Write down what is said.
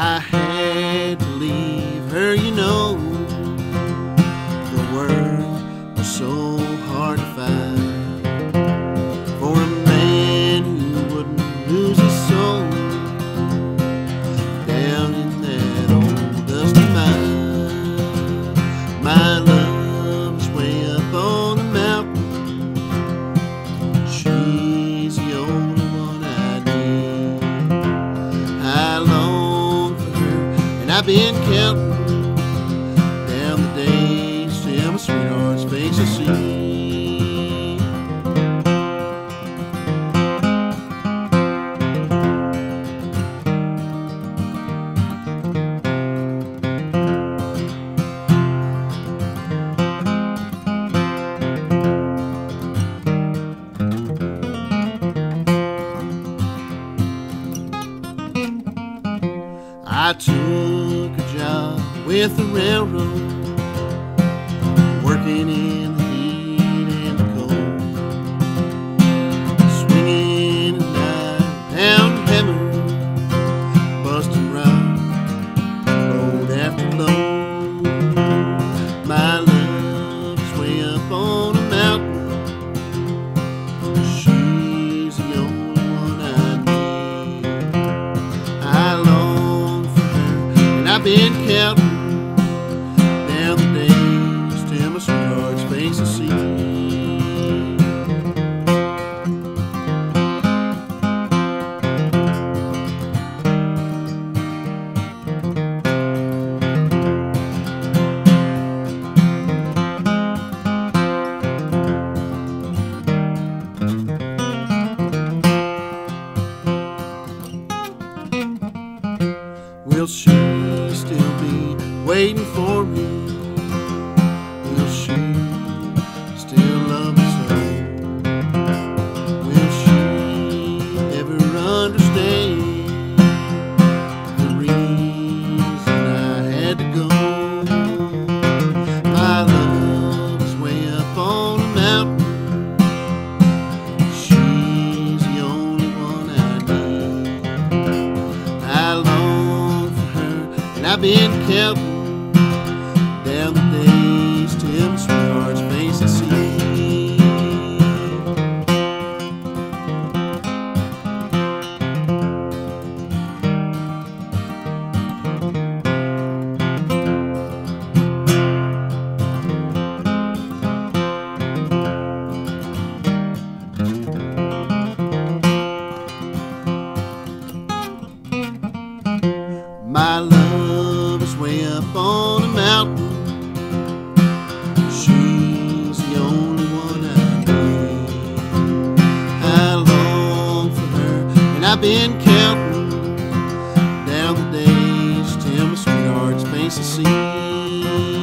I had to leave her, you know. The so hard to find for a man who wouldn't lose his soul down in that old dusty mine. My love is way up on the mountain. She's the only one I need. I long for her, and I've been counting down the days till my sweetheart's face I see. I took a job with the railroad, I've waiting for me? Will she still love me so? Will she ever understand the reason I had to go? My love is way up on a mountain. She's the only My love is way up on a mountain. She's the only one I need. I long for her, and I've been counting down the days till my sweetheart's face I see.